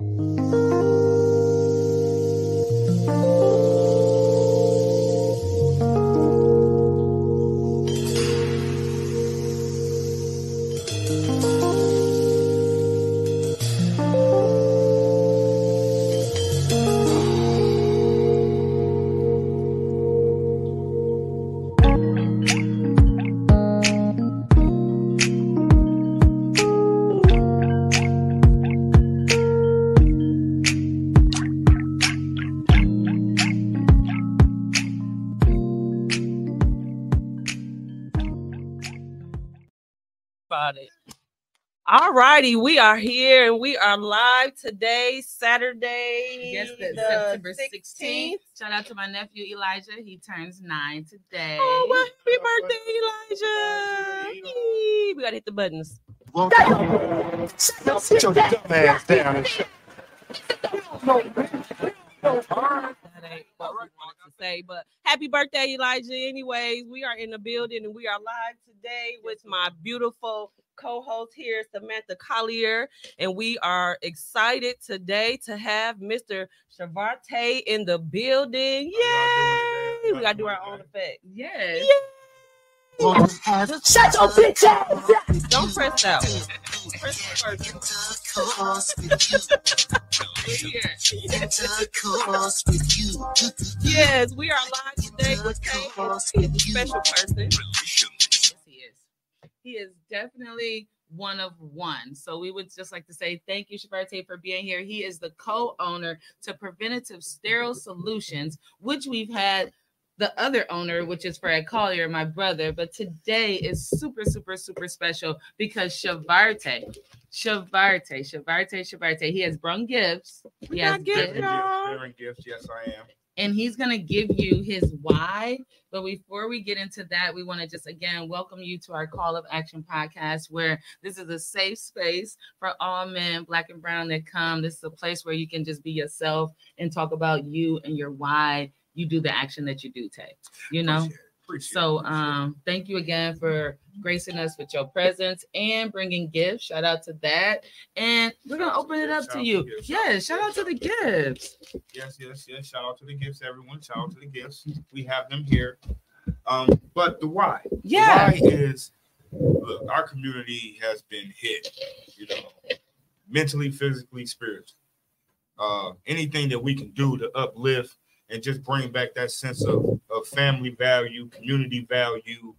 about righty, we are here and we are live today, Saturday. Yes, the, the September 16th. 16th. Shout out to my nephew Elijah. He turns nine today. Oh, well, happy birthday, Elijah! Yee, We gotta hit the buttons. Sit your dumb ass down and shut That ain't what we wanted to say, but happy birthday, Elijah. Anyways, we are in the building and we are live today with my beautiful co-host here, Samantha Collier, and we are excited today to have Mr. Shavarte in the building. Yay! We gotta do our own effect. Yes. Shut your bitch ass Don't press out. Press first. Yes, we are live today with a special person. He is. Definitely one of one. So we would just like to say thank you, Shavarte, for being here. He is the co-owner to Preventative Sterile Solutions, which we've had the other owner, which is Fred Collier, my brother. But today is super, super, super special because Shavarte, Shavarte, Shavarte, Shavarte, he has brung gifts. We He has got gifts, gifts. Gifts, yes, I am. And he's going to give you his why. But before we get into that, we want to just again welcome you to our Call of Action podcast, where this is a safe space for all men, black and brown, that come. This is a place where you can just be yourself and talk about you and your why you do the action that you do take. You know. Appreciate So um thank you again for gracing us with your presence and bringing gifts. Shout out to that. And we're gonna open it up Shout to you. to. Yeah, shout out to the gifts. yes, yes, yes. Shout out to the gifts, everyone. Shout out to the gifts. We have them here. Um, but the why. The Yeah. why is look, our community has been hit, you know, mentally, physically, spiritually. Uh, anything that we can do to uplift and just bring back that sense of, of family value, community value,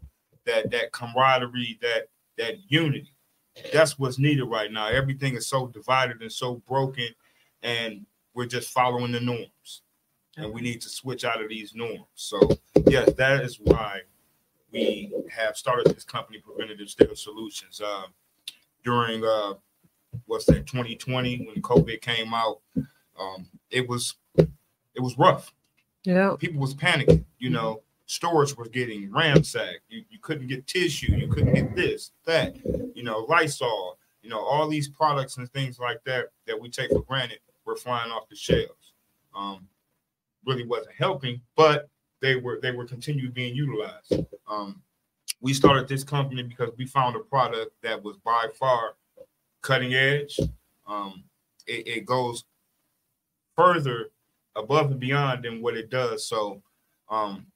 that that camaraderie, that that unity. That's what's needed right now. Everything is so divided and so broken, and we're just following the norms. And we need to switch out of these norms. So yes, that is why we have started this company, Preventative Sterile Solutions. Uh, during uh, what's that, 2020, when COVID came out, um, it was it was rough. Yeah. People was panicking. You know, stores were getting ransacked. You, you couldn't get tissue. You couldn't get this, that. You know, Lysol. You know, all these products and things like that that we take for granted were flying off the shelves. Um, really wasn't helping, but they were they were continued being utilized. Um, we started this company because we found a product that was by far cutting edge. Um, it, it goes further above and beyond than what it does. So um,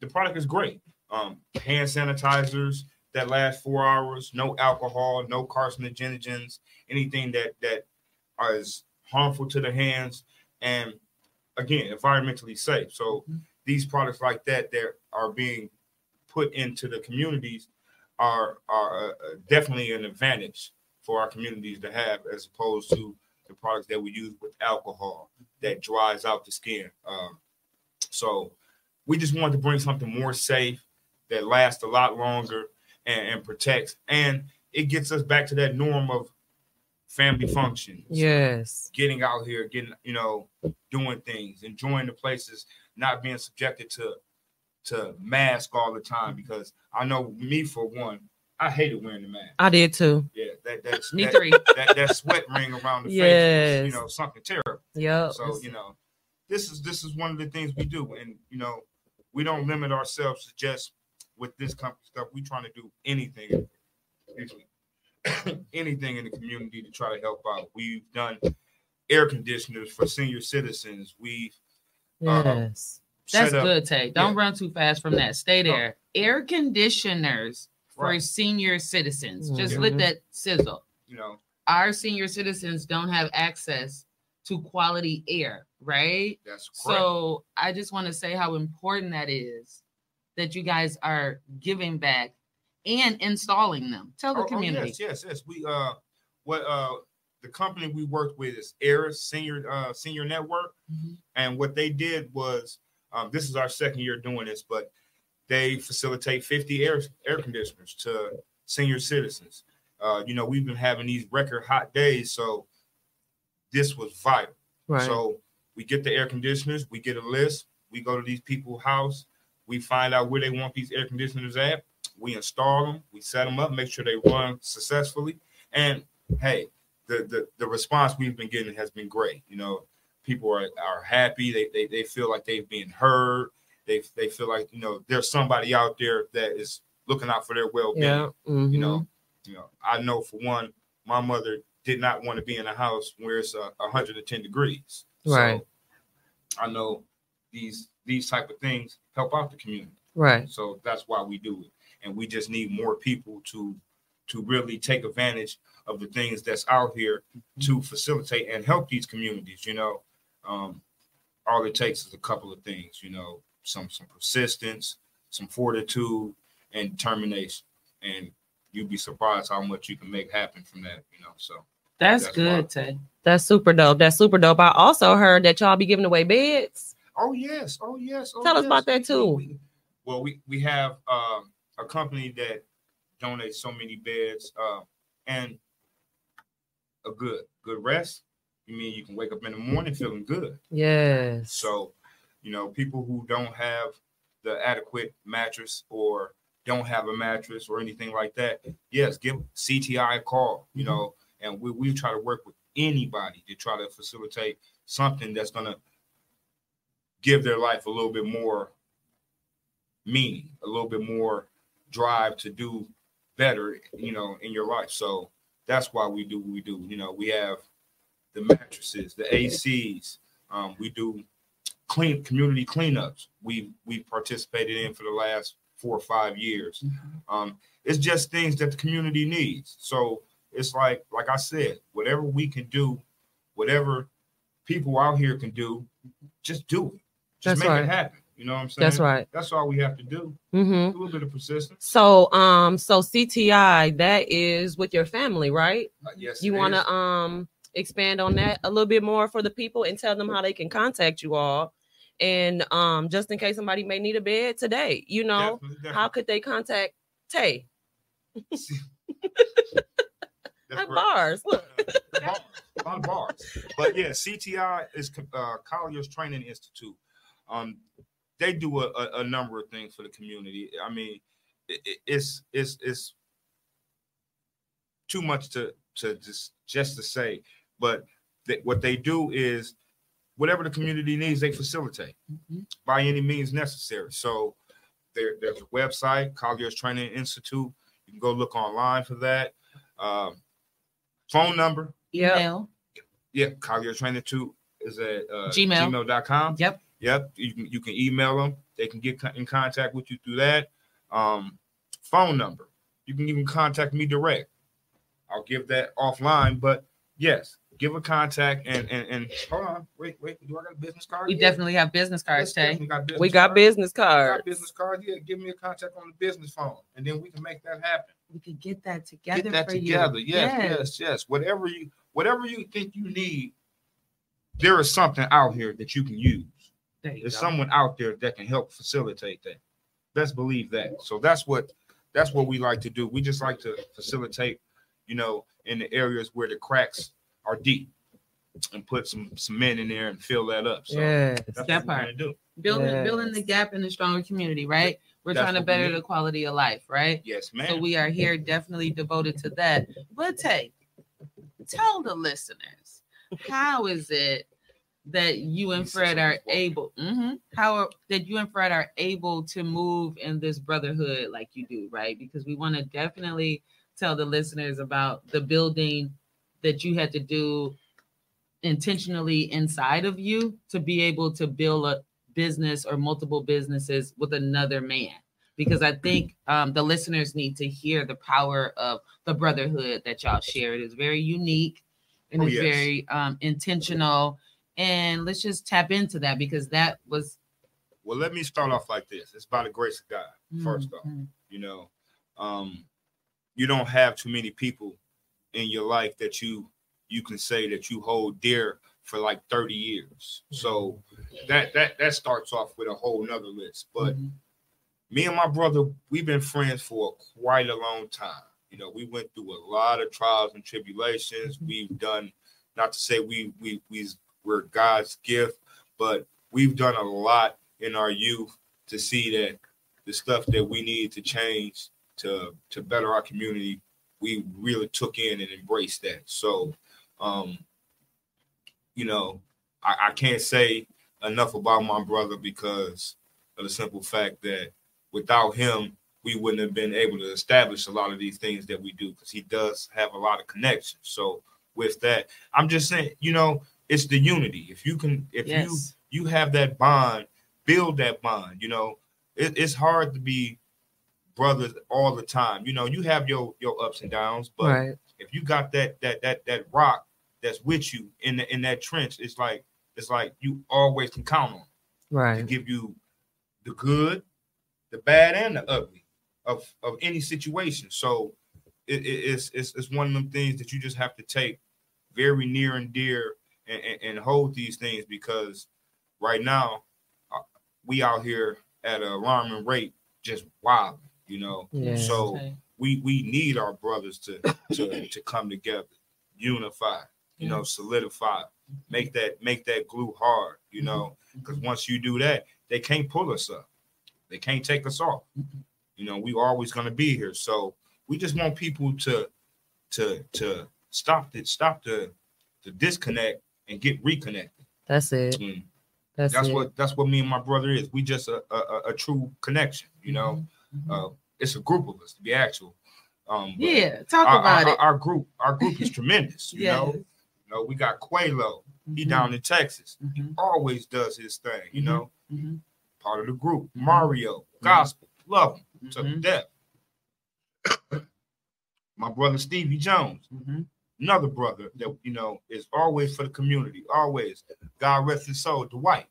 the product is great. Um, hand sanitizers that last four hours, no alcohol, no carcinogens, anything that that is harmful to the hands, and again, environmentally safe. So these products like that that are being put into the communities are are uh, definitely an advantage for our communities to have as opposed to the products that we use with alcohol that dries out the skin. Um, so we just wanted to bring something more safe that lasts a lot longer and, and protects, and it gets us back to that norm of family functions. Yes. Getting out here, getting you know, doing things, enjoying the places, not being subjected to to mask all the time. Because I know me for one, I hated wearing the mask. I did too. Yeah, that that's Me that, three. that that sweat ring around the face, Yes. is, you know, something terrible. Yep. So you know, this is this is one of the things we do, and you know, we don't limit ourselves to just with this company stuff. We trying to do anything, anything in the community to try to help out. We've done air conditioners for senior citizens. We've uh, Yes. That's up, good, Tay. Don't yeah. run too fast from that. Stay No. there. Air conditioners for Right. senior citizens. Just Mhm. let that sizzle. You know, Our senior citizens don't have access to quality air, right? that's correct. So I just want to say how important that is that you guys are giving back and installing them. Tell the Oh, oh, community. yes, yes, yes. We uh, what uh, the company we worked with is Air Senior uh Senior Network, Mhm. and what they did was, um, this is our second year doing this, but they facilitate 50 air air conditioners to senior citizens. Uh, you know, we've been having these record hot days, so this was vital. Right. So we get the air conditioners, we get a list, we go to these people's house, we find out where they want these air conditioners at, we install them, we set them up, make sure they run successfully. And hey, the the, the response we've been getting has been great. You know, people are, are happy, they, they they feel like they've been heard, they they feel like you know there's somebody out there that is looking out for their well-being. yeah. You mhm. know, you know, I know for one, my mother did not want to be in a house where it's uh, 110 degrees. Right. So I know these these type of things help out the community. Right. So that's why we do it, and we just need more people to to really take advantage of the things that's out here to facilitate and help these communities. You know, um, all it takes is a couple of things. You know, some some persistence, some fortitude, and determination, and you'd be surprised how much you can make happen from that. You know, so That's, That's good. Tay. That's super dope. That's super dope. I also heard that y'all be giving away beds. Oh yes, oh yes. Oh, Tell us about that too. we- well, we we have um, a company that donates so many beds uh, and a good good rest. You mean you can wake up in the morning feeling good. Yes. So, you know, people who don't have the adequate mattress or don't have a mattress or anything like that, yes, give CTI a call. You know, and we we try to work with anybody to try to facilitate something that's gonna give their life a little bit more meaning, a little bit more drive to do better, you know, in your life. So that's why we do what we do. You know, we have the mattresses, the ACs. Um, we do clean community cleanups. We we participated in for the last four or five years. Um, it's just things that the community needs. So it's like like I said, whatever we can do, whatever people out here can do, just do it. Just That's make right. it happen. You know what I'm saying? That's right. That's all we have to do. Mm-hmm. A little bit of persistence. So, um, so CTI that is with your family, right? Uh, yes. You want to um expand on that a little bit more for the people and tell them how they can contact you all, and um, just in case somebody may need a bed today, you know, Definitely, how could they contact Tay? definitely. That's Like right. bars. Look. bars, of bars. But yeah, CTI is uh, Collier's Training Institute. Um, they do a, a, a number of things for the community. I mean, it, it- it's it's it's too much to to just just to say, but th- what they do is whatever the community needs, they facilitate Mhm. by any means necessary. So there, there's a website, Collier's Training Institute. You can go look online for that. Um, phone number, Yeah. Yeah, Collier Training 2 is at uh, Gmail. gmail.com. Yep. Yep. You can, you can email them. They can get in contact with you through that. Um, phone number. You can even contact me direct. I'll give that offline, but yes, give a contact and and, and hold on. Wait, wait. Do I got a business card? We Yeah. definitely have business cards, Yes, Tay. definitely got business We got cards. business Got cards. business card. Yeah, give me a contact on the business phone, and then we can make that happen We could get that together get that for together. you. Yes, yes, yes. Whatever you whatever you think you need, there is something out here that you can use. There you There's go. someone out there that can help facilitate that. Let's believe that. So that's what that's what we like to do. We just like to facilitate, you know, in the areas where the cracks are deep and put some some men in there and fill that up. So Yes. that's That what part. gonna do. building Yes. building the gap in a stronger community, right? We're That's trying to better the quality of life, right? Yes, man. So we are here definitely devoted to that. But Tay, tell the listeners how is it that you and Fred are something before. able mhm, how are, that you and Fred are able to move in this brotherhood like you do, right? Because we want to definitely tell the listeners about the building that you had to do intentionally inside of you to be able to build a business or multiple businesses with another man because I think um, the listeners need to hear the power of the brotherhood that y'all share. It is very unique and Oh, it's yes. very um, intentional. And let's just tap into that because that was Well, let me start off like this. It's by the grace of God. First off, Mhm. you know, um, you don't have too many people in your life that you you can say that you hold dear for like 30 years. So that that that starts off with a whole nother list. But Mhm. me and my brother, we've been friends for quite a long time. You know, we went through a lot of trials and tribulations. We've done, not to say we we we we're God's gift, but we've done a lot in our youth to see that the stuff that we need to change to to better our community, we really took in and embraced that. So, um, you know, I, I can't say enough about my brother because of the simple fact that without him, we wouldn't have been able to establish a lot of these things that we do because he does have a lot of connections. So with that, I'm just saying, you know, it's the unity. If you can, if you you have that bond, build that bond. You know, it, it's hard to be brothers all the time. You know, you have your your ups and downs, but right. if you got that that that that rock that's with you in the, in that trench, it's like it's like you always can count on to Right. give you the good, the bad, and the ugly of of any situation. So it, it- it's, it's it's one of them things that you just have to take very near and dear and, and, and hold these things because right now uh, we out here at an alarming rate, just wild, you know. Yeah. So Okay. we we need our brothers to to to come together, unify, you know, solidify, make that make that glue hard, you know, because once you do that, they can't pull us up, they can't take us off. You know, we always gonna be here. So we just want people to to to stop the stop the the disconnect and get reconnected. That's it. Mm. That's, That's what that's what me and my brother is. We just a a, a- a true connection, you know. Mhm. Uh, it's a group of us to be actual. Um, yeah, talk our, about our, it. our group, our group is tremendous. You Yes. know, you know, we got Qualo. He Mhm. down in Texas. Mhm. Always does his thing. You know, Mhm. part of the group. Mario, gospel, love him to death. My brother Stevie Jones, another brother that you know is always for the community. Always, God rest his soul. Dwight,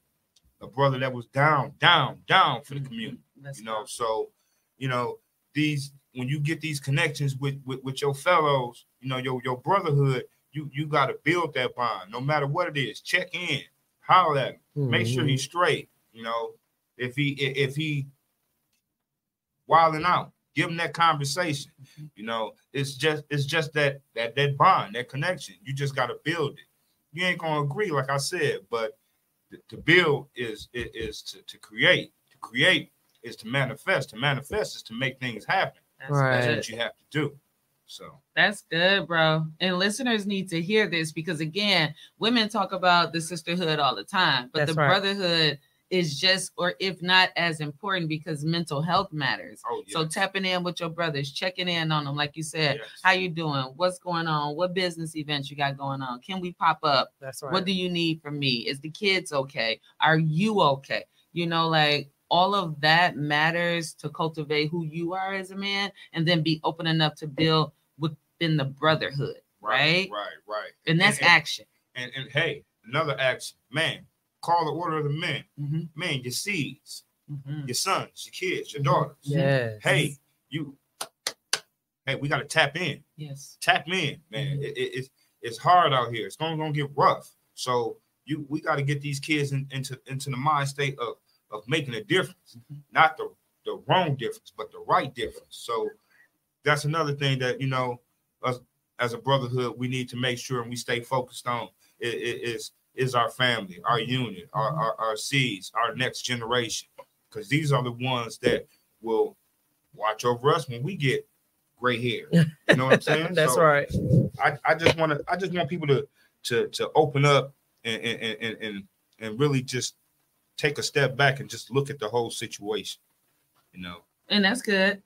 a brother that was down, down, down for the community you know so you know these when you get these connections with with, with your fellows you know your your brotherhood you you got to build that bond no matter what it is. Check in holler at him make sure Mhm. he's straight you know. If he if he wilding out give him that conversation you know. It's just it's just that that that bond that connection. You just got to build it. You ain't gonna agree like i said but to- build is is, is to, to create to create is to manifest to manifest is to make things happen That's Right. that's what you have to do so That's good, bro. And listeners need to hear this because again, women talk about the sisterhood all the time, but That's the right. brotherhood is just, or if not as important, because mental health matters. oh So tapping in with your brothers, checking in on them, like you said, Yes. how you doing? What's going on? What business events you got going on? Can we pop up? That's right. What do you need from me? Is the kids okay? Are you okay? You know, like all of that matters to cultivate who you are as a man and then be open enough to build within the brotherhood, right? right right And that's And- action. and and hey another action man call the order of the men Mhm, man your seeds mhm. your sons your kids your Mhm. daughters Yes. hey you hey we got to tap in Yes. tap in, man. Mhm. It, it- it's it's hard out here. It's gonna, gonna get rough. So you we got to get these kids in, into into the mind state of of making a difference, not the the wrong difference, but the right difference. So that's another thing that you know us as a brotherhood we need to make sure and we stay focused on. Is is our family, our unit, our, mm-hmm. our our seeds, our next generation, because these are the ones that will watch over us when we get gray hair. You know what I'm saying? That's So, right. I, I just want to I just want people to to to open up and and and and, and really just take a step back and just look at the whole situation. You know. And that's good.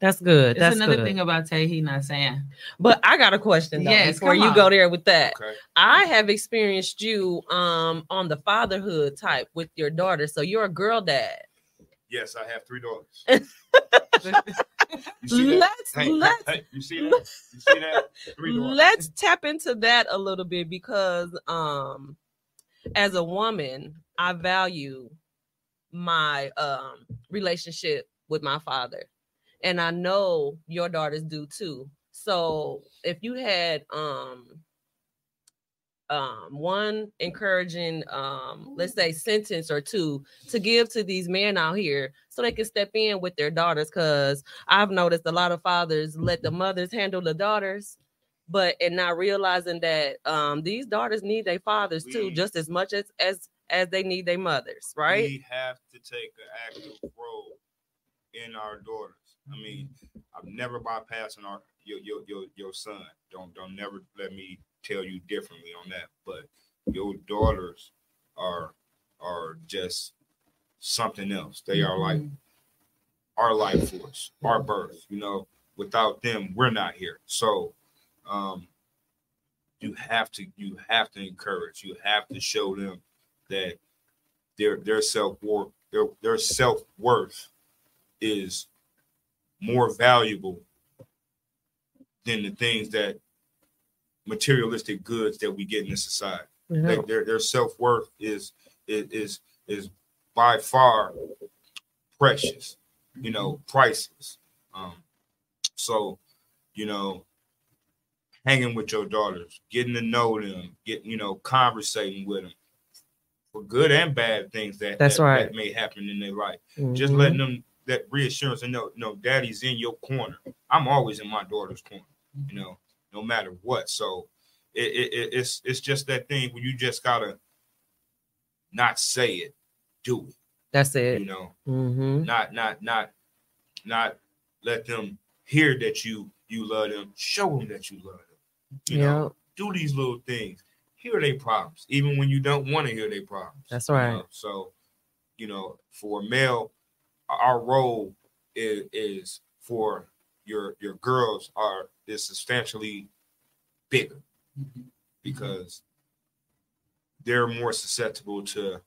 That's good. That's That's another good. thing about Tay he not saying. But I got a question though, Yes, before you on. go there with that. Okay. I have experienced you um on the fatherhood type with your daughter. So you're a girl dad. Yes, I have three daughters. You see that? Let's Hey, hey, let's hey, you see that? You see that? Three daughters. let's tap into that a little bit because um as a woman, I value my um relationship with my father. And I know your daughters do too. So if you had um um one encouraging um let's say sentence or two to give to these men out here so they can step in with their daughters because i've noticed a lot of fathers let the mothers handle the daughters but and not realizing that um these daughters need their fathers too just as much as as as they need their mothers right We have to take an active role in our daughters. I mean, I'm never bypassing our your your your, your son. Don't don't never let me tell you differently on that. But your daughters are are just something else. They are like our life force, our birth. You know, without them, we're not here. So, um, you have to you have to encourage. You have to show them that their their self worth their their self worth is more valuable than the things that materialistic goods that we get in this society. Like their their self worth is is is is by far precious, you know, priceless. Um, so, you know, hanging with your daughters, getting to know them, getting you know, conversating with them for good and bad things that That's that, right. that may happen in their life. Just Mhm. letting them that reassurance and know, no, daddy's in your corner. I'm always in my daughter's corner, you know, no matter what. So it, it, it- it's it's just that thing where you just gotta not say it, do it, that's it. you know, hmm not not not not let them hear that you you love them, show them that you love them. You know, do these little things, hear their problems, even when you don't want to hear their problems. That's you right. know? So, you know, for a male, our role is, is for your your girls are is substantially bigger because they're more susceptible to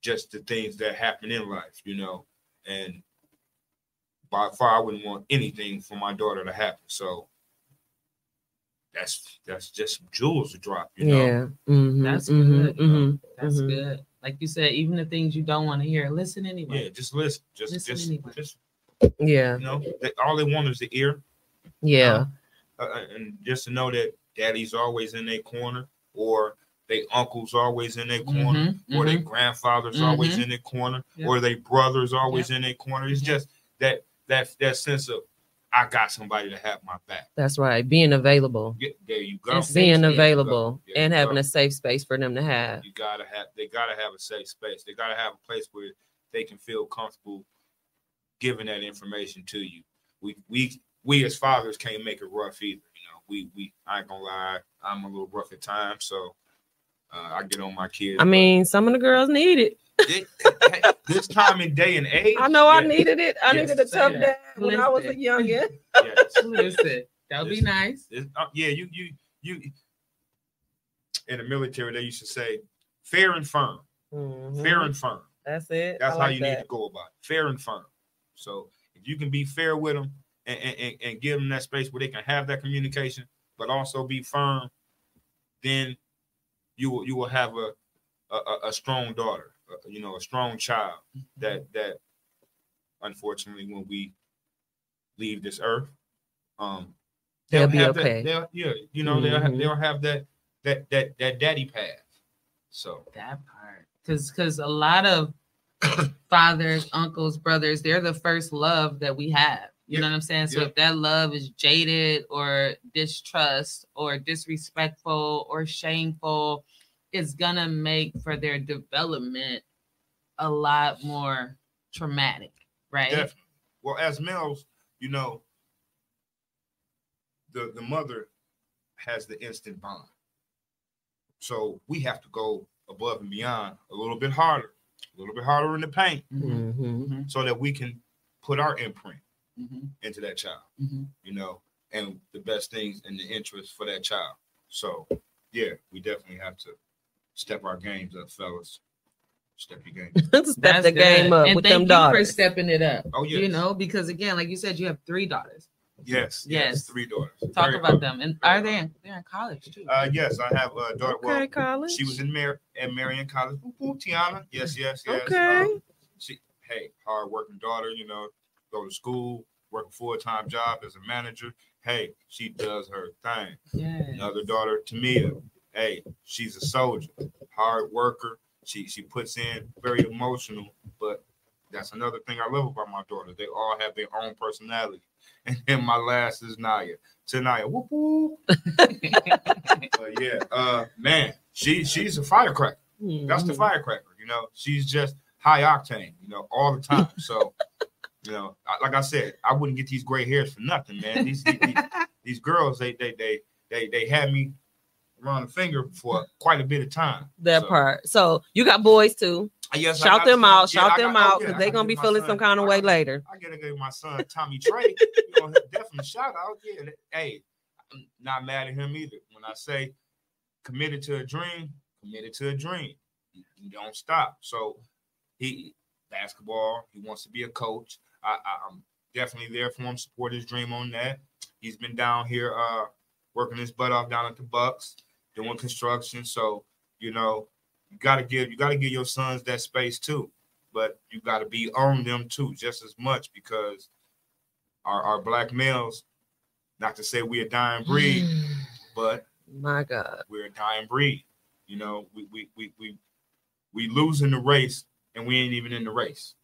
just the things that happen in life, you know, and by far I wouldn't want anything for my daughter to happen. So that's that's just jewels to drop, you know. yeah Mhm, That's mhm, good. mhm, That's mhm. good. Like you said, even the things you don't want to hear, listen anyway. Yeah, just listen. Just Listen just anyway. just yeah you know, they, all they want is the ear. yeah uh, uh, and just to know that daddy's always in their corner, or they uncles always in their corner, Mhm, or their mhm. grandfather's always in their corner, Yep. or their brothers always in their corner. It's Yep. just that that that sense of I got somebody to have my back. that's right being available Get, there you go. And being available you and having go. a safe space for them to have You gotta have they gotta have a safe space. They gotta have a place where they can feel comfortable giving that information to you. We we we as fathers can't make it rough either. You know, we we I ain't gonna lie, I'm a little rough at times, so uh, I get on my kids. i mean some of the girls need it It- this time and day and age. i know i needed it i Yes. needed a tough Yeah. dad when i was a Listen. youngin yes. Listen, that'll be nice. It's- uh, yeah, you you you. In the military, they used to say, "Fair and firm, Mhm. fair and firm." that's it That's I how like you need to go about it. Fair and firm. So if you can be fair with them and, and, and, and give them that space where they can have that communication, but also be firm, then you will you will have a a, a- a strong daughter, you know, a strong child that that unfortunately when we leave this earth, um, They'll be have okay. That, they'll, yeah, you know, they'll have, they'll have that that that that daddy path. So That part. Because because a lot of fathers, uncles, brothers, they're the first love that we have. You know what I'm saying? So Yeah. if that love is jaded or distrust or disrespectful or shameful, it's gonna make for their development a lot more traumatic, right? Definitely. Well, as males, you know, the the mother has the instant bond. So we have to go above and beyond a little bit harder, a little bit harder in the paint, Mhm. Mhm. Mhm. so that we can put our imprint. Mhm, into that child. mhm. You know, and the best things in the interest for that child. So yeah, we definitely have to step our games up, fellas. Step your game. Step That's the game good. up and with thank them you daughters. for stepping it up. Oh You know, because again, like you said, you have three daughters. Yes, yes, Yes. three daughters. Talk Very about cool. them, and are they? In, they're in college too. Uh, yes, I have a daughter. Okay, Well, college. she was in Mar- at Marian College. Ooh, ooh, Tiana. Yes, yes, yes. Okay. Um, she, hey, hard working daughter. You know, go to school, work a full time job as a manager. Hey, she does her thing. yeah. Another daughter, Tamia. Hey, she's a soldier, hard worker. She she puts in, very emotional, but that's another thing I love about my daughter. They all have their own personality. And then my last is Naya. Tanaya, whoop whoop. But yeah, uh, man, she she's a firecracker. That's the Mhm. firecracker. You know, she's just high octane. You know, all the time. So, you know, like I said, I wouldn't get these gray hairs for nothing, man. These these, these girls, they they they they they had me around the finger for quite a bit of time. that So, part. So you got boys too. Yes, Shout them out. yeah, Shout them got- oh, out yeah, because I they're gonna be feeling son- some kind of I way later. I gotta give my son Tommy Trey. You know, definitely shout out. Yeah, hey, I'm not mad at him either. When I say committed to a dream, committed to a dream. He don't stop. So he basketball. He wants to be a coach. I, I, I'm definitely there for him. Support his dream on that. He's been down here uh working his butt off down at the Bucks, doing construction. So you know, you gotta give you gotta give your sons that space too but you got to be on them too, just as much because our, our black males, not to say we're a dying breed, mm. but My God. we're a dying breed. You know, we we we we we lose in the race and we ain't even in the race.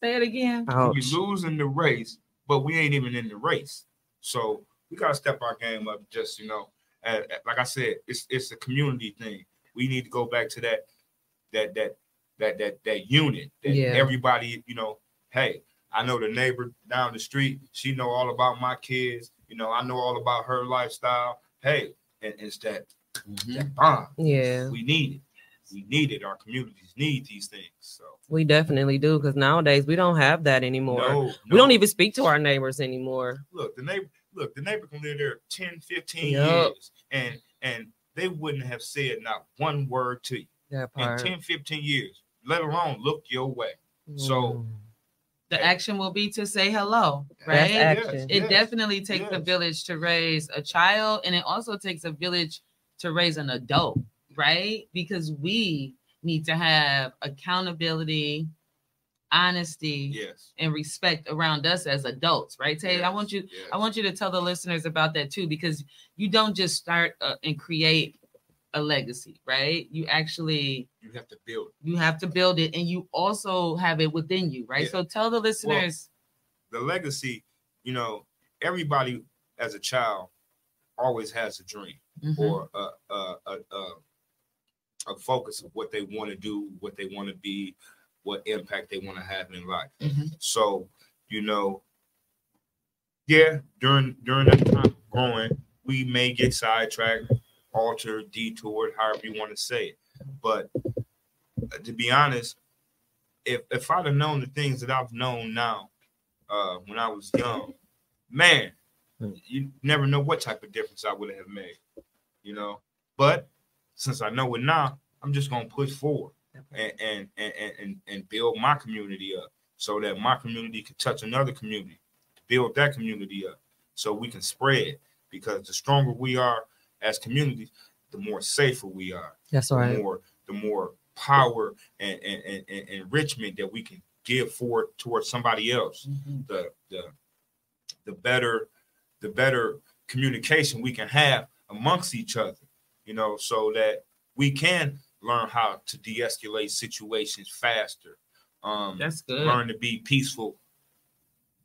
Say it again. We Ouch. lose in the race, but we ain't even in the race. So we gotta step our game up. Just you know, uh, like I said, it's it's a community thing. We need to go back to that that that that that that unit. That Yeah. everybody, you know, hey, I know the neighbor down the street. She know all about my kids. You know, I know all about her lifestyle. Hey, and it's that that bond. Yeah, We need it. We need it. Our communities need these things. So we definitely do because nowadays we don't have that anymore. no, We don't even speak to our neighbors anymore. look the neighbor look the neighbor can live there 10 15 Yup. years and and they wouldn't have said not one word to you That in part. 10 15 years let alone look your way so- Mm. The action will be to say hello, right? action. It yes, definitely takes a village to raise a child, and it also takes a village to raise an adult, right? Because we need to have accountability, honesty, yes and respect around us as adults, right? Tay, I want you yes. I want you to tell the listeners about that too, because you don't just start uh, and create a legacy, right? You actually you have to build you have to build it, and you also have it within you, right? Yeah. So tell the listeners. the legacy you know everybody as a child always has a dream Mhm. or a a, a, a a focus of what they want to do what they want to be what impact they want to have in life Mhm. So, you know, yeah, during during that time of growing, we may get sidetracked, altered, detoured, however you want to say it. But uh, to be honest, if if I'd have known the things that I've known now, uh, when I was young, man, Hmm. you never know what type of difference I would have made, you know. But since I know it now, I'm just gonna push forward and and and and, and build my community up so that my community can touch another community, build that community up so we can spread because the stronger we are as communities, the more safer we are, That's the more the more power and, and, and, and enrichment that we can give forward towards somebody else. Mhm. The the the better the better communication we can have amongst each other, you know, so that we can learn how to de-escalate situations faster. Um, That's good. learn to be peaceful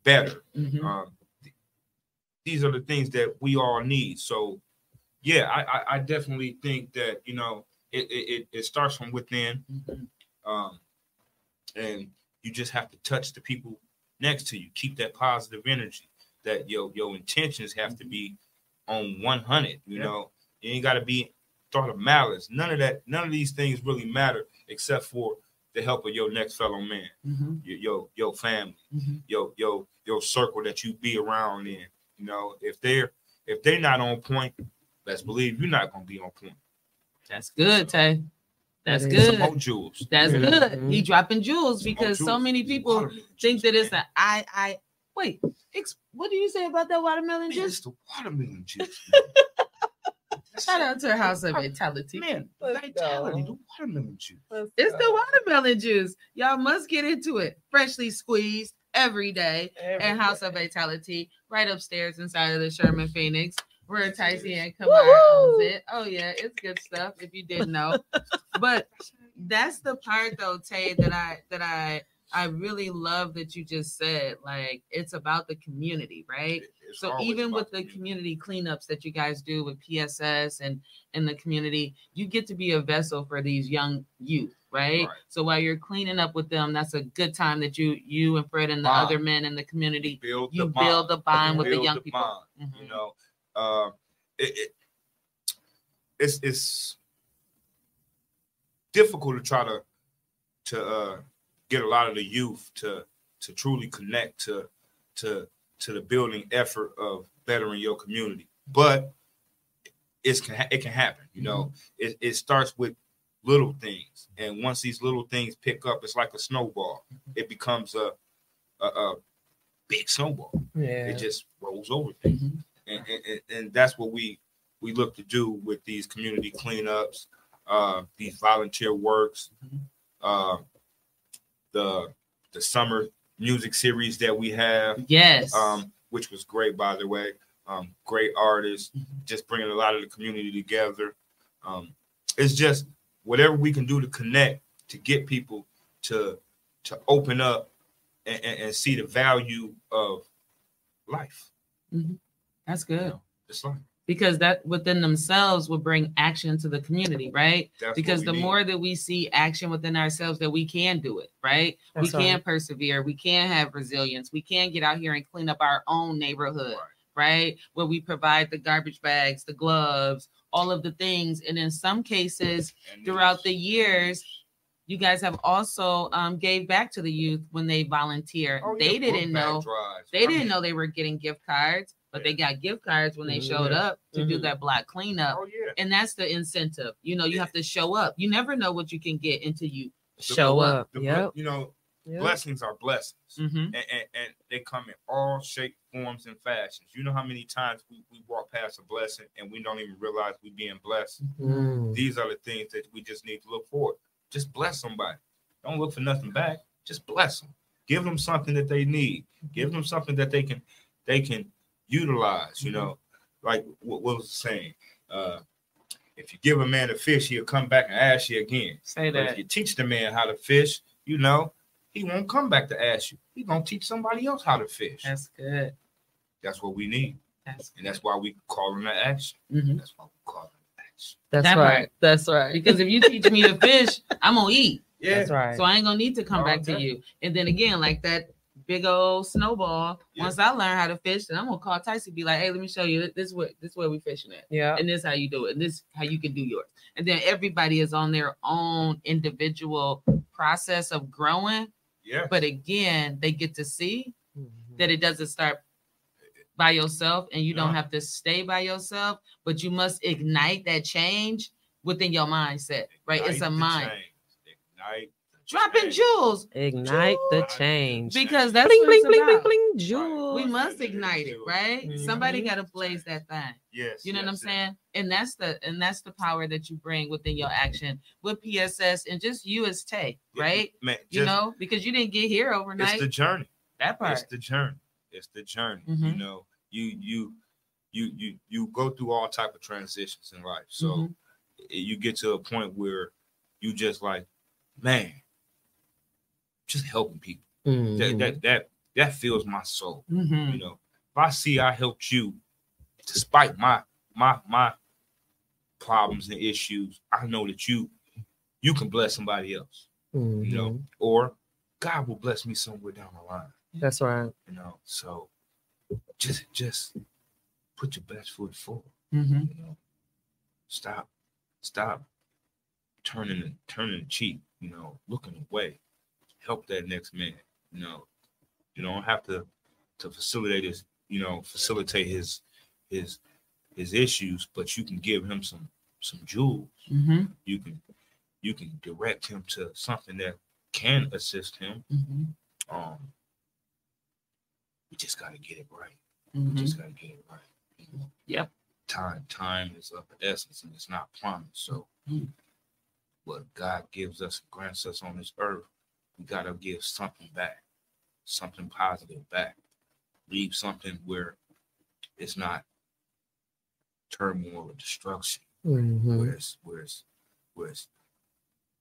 better. Mhm. Um, th- these are the things that we all need. So, yeah, I, I, I definitely think that you know it, it it- starts from within, Mhm. um, and you just have to touch the people next to you. Keep that positive energy. That your your intentions have to be on one hundred. You Yeah. know, you ain't got to be thought of malice. None of that. None of these things really matter except for the help of your next fellow man, Mhm, your your, your family, mhm. your your your circle that you be around in. You know, if they're if they're not on point, let's believe you're not gonna be on point. That's good, Tay. That's That is Some more good. jewels. That's Mhm. good. He dropping jewels because so many people think that it's man. a I I wait. Ex, what do you say about that watermelon Man, juice? it's the watermelon juice. Shout out to House of Vitality. man. Vitality, the watermelon juice. It's the watermelon juice. Y'all must get into it. Freshly squeezed every day at House of Vitality, right upstairs inside of the Sherman Phoenix, where Tyson and Kamar owns it. Oh yeah, it's good stuff if you didn't know. but that's the part though, Tay, that I that I I really love that you just said. Like it's about the community, right? It's So even with the community cleanups that you guys do with PSS and in the community, you get to be a vessel for these young youth, right? Right. So while you're cleaning up with them, that's a good time that you you and Fred and the Bond. other men in the community build you the build the bond with the young the people. Mhm. you know uh it, it it's it's difficult to try to to uh get a lot of the youth to to truly connect to to to the building effort of bettering your community. But it's can it can happen you know? It, it starts with little things. And once these little things pick up it's like a snowball. It becomes a a, a big snowball. Yeah. it just rolls over things. Mhm. and, and, and- that's what we we look to do with these community cleanups uh these volunteer works. Mhm. uh the the summer music series that we have Yes. um which was great by the way. Um great artists Mhm. just bringing a lot of the community together. Um it's just whatever we can do to connect to get people to to open up and, and, and see the value of life. That's you good know, it's like because that within themselves will bring action to the community, right? that's Because the need. more that we see action within ourselves, that we can do it, right? That's we can right. persevere, we can have resilience, we can get out here and clean up our own neighborhood. Right. right? Where we provide the garbage bags, the gloves, all of the things. And in some cases, And throughout the years, you guys have also um, gave back to the youth when they volunteer. Oh, they yeah, didn't know. drives. They I didn't mean, know they were getting gift cards, but they got gift cards when they showed Mhm. up to do Mhm. that block cleanup. Oh yeah. And that's the incentive. You know, you have to show up. You never know what you can get until you Show up. The ble- You know, Yep. blessings are blessings, Mhm. and, and and they come in all shape, forms, and fashions. You know how many times we, we walk past a blessing and we don't even realize we're being blessed. Mm. These are the things that we just need to look for. Just bless somebody. Don't look for nothing back. Just bless them. Give them something that they need. Give them something that they can they can utilize. You know, like what, what was the saying? Uh, if you give a man a fish, he'll come back and ask you again. Say But if that. you teach the man how to fish, you know, he won't come back to ask you. He's gonna teach somebody else how to fish. That's good. That's what we need, That's and that's why we call them to action. Mhm. That's why we call them to action. That's That right. part. That's right. because if you teach me to fish, I'm gonna eat. That's right. So I ain't gonna need to come Oh, back to you. And then again, like that big old snowball. Yeah. Once I learn how to fish, then I'm gonna call Tyson, be like, "Hey, let me show you. This is where this is where we fishing at, yeah. and this is how you do it, and this is how you can do yours." And then everybody is on their own individual process of growing. Yeah. But again, they get to see Mhm. that it doesn't start by yourself, and you don't have to stay by yourself, but you must ignite that change within your mindset, right? it's a mind. change. Ignite the Dropping jewels. Ignite the change. because that's bling what bling bling bling bling jewels. We must ignite it, right? Mhm. Somebody got to blaze that thing. Yes. You know what I'm yes, yes. saying? And that's the and that's the power that you bring within your action with PSS and just you as Tay, Yeah, right? Man, You know, because you didn't get here overnight. it's the journey. that part. It's the journey. It's the journey. You Mhm. know, you you you you you go through all type of transitions in life. So Mhm. you get to a point where you just like, man, just helping people. Mhm. That that that that fills my soul. Mhm. You know, if I see I helped you, despite my my my problems and issues, I know that you you can bless somebody else. You know, Mhm. or God will bless me somewhere down the line. That's right. You know, so just just put your best foot forward. Mhm. You know, stop, stop turning the turning the cheek you know, looking away. Help that next man. You know, you don't have to to facilitate his, you know, facilitate his his his issues, but you can give him some some jewels. Mm-hmm. You can you can direct him to something that can assist him. Mm-hmm. Um, we just gotta get it right. Mm-hmm. We just gotta get it right. you know. Yep. Time time is of the essence, and it's not promised. So, Mhm. what God gives us, and grants us on this earth, we gotta give something back, something positive back. Leave something where it's not turmoil or destruction Mhm. where it's where it's where it's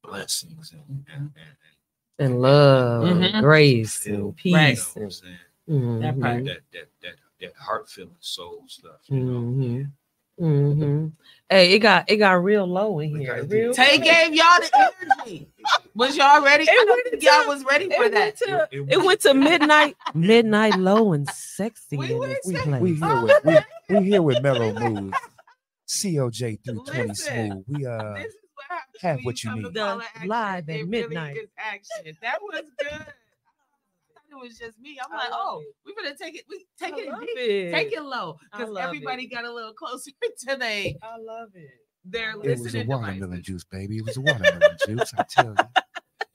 blessings and and, and, And love, and Mhm. grace, and and feel, you peace. know what I'm and- saying? That part. That that that that heart feeling soul stuff. You know? Mhm. Mhm. Hey, it got it got real low in here. gotta Real it. Tay gave y'all the energy. Was y'all ready? It I don't went to- y'all was ready It for went that. to It- it went to midnight. midnight low and sexy We in were We, sexy. place. we here Oh, with we, we here with Mellow Moves. COJ through 20 smooth. We uh This is what happens have what you need. Paula The Action. live at midnight. Really action. That was good. I thought it was just me. I'm I like, oh, it. we better take it. We take I it deep. it. Take it low because everybody it. got a little closer to they I love it. their it was a listening watermelon devices. juice, baby. It was a watermelon juice. I tell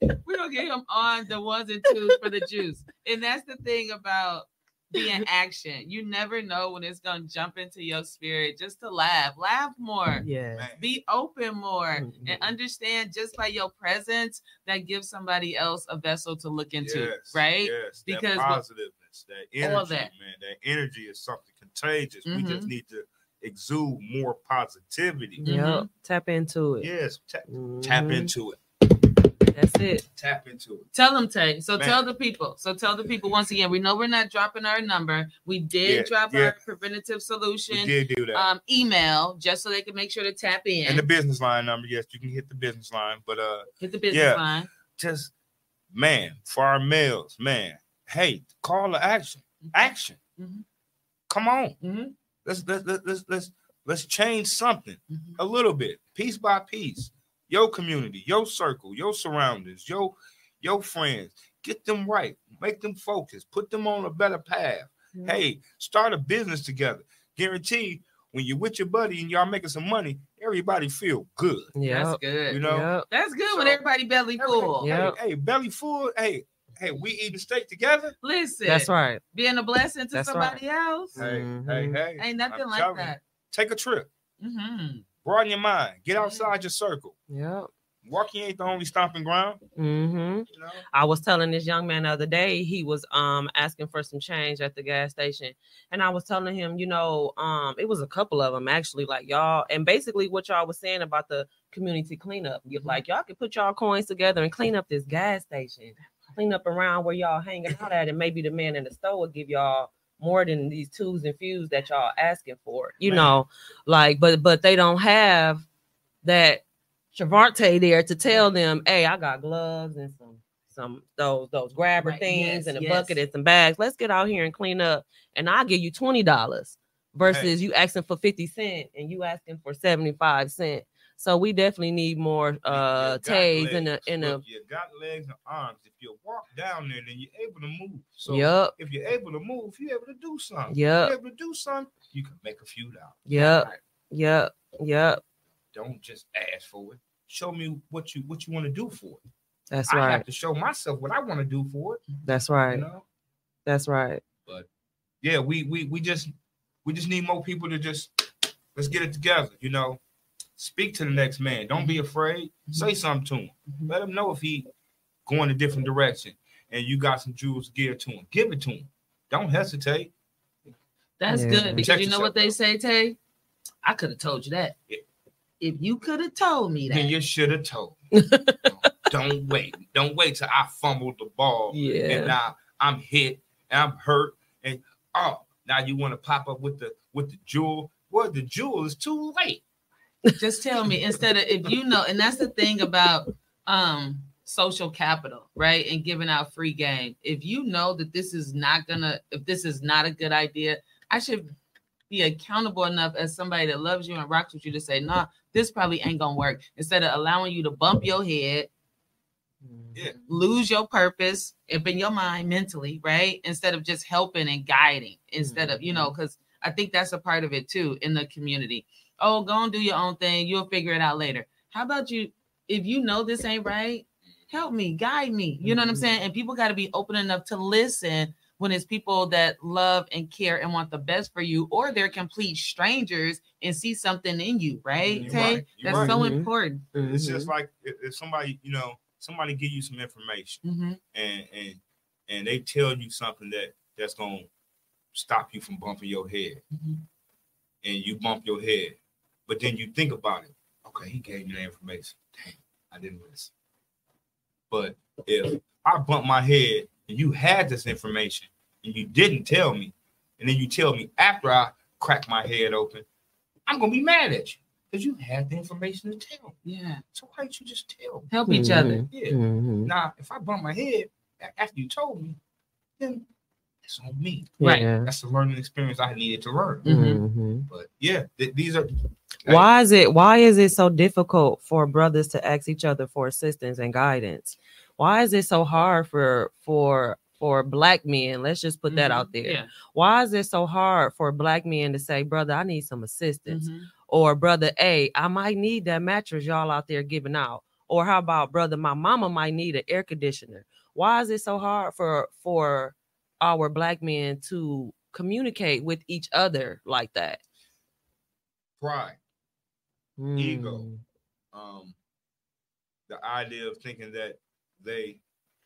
you. We're gonna get him on the ones and twos for the juice. And that's the thing about being action. You never know when it's gonna jump into your spirit just to laugh. Laugh more. Yeah. Be open more Mhm. and understand just by your presence that gives somebody else a vessel to look into, yes, right? Yes, Because that positiveness, that energy, All that. man. That energy is something contagious. We just Mhm. need to exude more positivity. Yep. Tap into it. Yes, tap, tap Mhm. into it. That's it. Tap into it. Tell them, Tay. So Man. tell the people. So tell the people once again. We know we're not dropping our number. We did Yeah, drop yeah. our preventative solution. We did do that. um, email just so they can make sure to tap in. and the business line number, yes, you can hit the business line, but uh Hit the business Yeah. line. just man, for our males, man, hey, call to action. Action. Mhm. Come on. Mhm. Let's let's let's let's let's, change something Mhm. a little bit, piece by piece. Your community, your circle, your surroundings, your your friends, get them right, make them focus, put them on a better path. Mm-hmm. Hey, start a business together. Guarantee when you're with your buddy and y'all making some money, everybody feel good. Yeah, that's good. You know, Yep. That's good when everybody belly full. Hey, Yep. hey, belly full. Hey, hey, we eating steak together. Listen, That's right. being a blessing to That's somebody else. Hey, Mhm. hey, hey. Ain't nothing I'm like telling you, that. Take a trip. hmm Broaden your mind. Get outside your circle. Yeah. Walking ain't the only stomping ground. Mm-hmm. You know. I was telling this young man the other day, he was um asking for some change at the gas station. And I was telling him, you know, um, it was a couple of them actually, like y'all, and basically what y'all was saying about the community cleanup. you're like y'all could put y'all coins together and clean up this gas station, clean up around where y'all hanging out at, and maybe the man in the store will give y'all more than these twos and fews that y'all asking for. You know, like, but but they don't have that Shavarte there to tell them, hey, I got gloves and some some those those grabber Right, things yes, and a yes. bucket and some bags. Let's get out here and clean up, and I'll give you twenty dollars versus you asking for fifty cent and you asking for seventy five cent. So we definitely need more uh you tays in the in the you got legs and arms. If you walk down there, then you're able to move. So yep if you're able to move, you're able to do something. Yep. You're able to do something, you can make a few dollars. yep Right. yep yep. Don't just ask for it. Show me what you what you want to do for it. That's right. I have to show myself what I want to do for it. That's You right. know? That's right. But yeah, we we we just we just need more people to just let's get it together. You know, speak to the next man. Don't be afraid. Say something to him. Mhm. Let him know if he going a different direction and you got some jewels to give to him. Give it to him. Don't hesitate. That's Yeah. good because Check you know what they say, Tay. I could have told you that. Yeah. If you could have told me Then that, you should have told. me. Don't wait. Don't wait till I fumbled the ball and Yeah. now I'm hit and I'm hurt and oh now you want to pop up with the with the jewel. Well, the jewel is too late. Just tell me instead of if you know, and that's the thing about um social capital, right? And giving out free game. If you know that this is not gonna, if this is not a good idea, I should be accountable enough as somebody that loves you and rocks with you to say, nah, this probably ain't gonna work. Instead of allowing you to bump your head Yeah. lose your purpose up in your mind mentally, right? Instead of just helping and guiding, instead of, you know, because I think that's a part of it too in the community. Oh, go and do your own thing. You'll figure it out later. How about you? If you know this ain't right, help me, guide me. You know what I'm Mhm. saying? And people got to be open enough to listen when it's people that love and care and want the best for you, or they're complete strangers and see something in you, right? You're Tay? right. You're That's right. so Mhm. important. It's Mhm. just like if, if somebody, you know, somebody give you some information hmm and and and they tell you something that that's gonna stop you from bumping your head, Mhm. and you bump your head, but then you think about it. Okay, he gave me the information. Dang, I didn't listen. But if I bump my head and you had this information and you didn't tell me, and then you tell me after I crack my head open, I'm gonna be mad at you because you had the information to tell. me. Yeah. So why didn't you just tell me? Help each other. Mhm. Yeah. Mhm. Now, if I bump my head after you told me, then it's on me. Right. Yeah. That's a learning experience I needed to learn. Mhm. Mhm. But yeah, th- these are Why is it why is it so difficult for brothers to ask each other for assistance and guidance? Why is it so hard for for for black men? Let's just put that Mhm. out there. Yeah. Why is it so hard for black men to say, brother, I need some assistance? Mhm. Or brother, A, I might need that mattress y'all out there giving out. Or how about brother, my mama might need an air conditioner. Why is it so hard for for our black men to communicate with each other like that? pride, Ego. Mm. um, the idea of thinking that they